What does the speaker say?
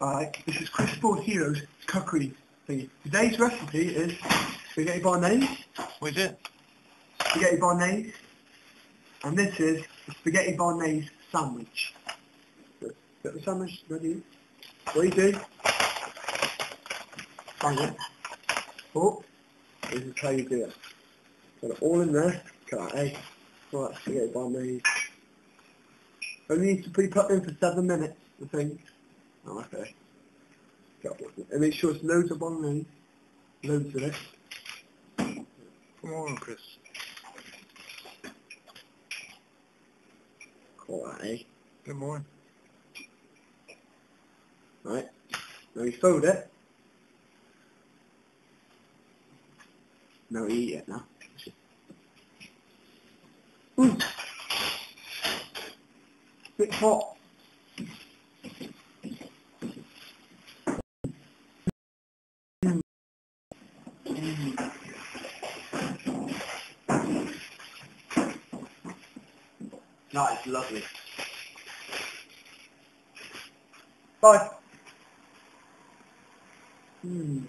Alright, this is Chris Ball Hero's cookery thing. Today's recipe is spaghetti bolognese, What is it? spaghetti bolognese, and this is the spaghetti bolognese sandwich. Got the sandwich ready? What do you do? Bang it. Oh, this is how you do it. Got it all in there. Got that, eh? Right, spaghetti bolognese. Only needs to be put in for seven minutes, I think. Oh, okay. Got it. And sure it's loads of bolognese. Loads of it. Come on, Chris. That, eh? Good morning. Right. Now you fold it. Now you eat it now. Mm. Bit hot. That is lovely. Bye. Hmm.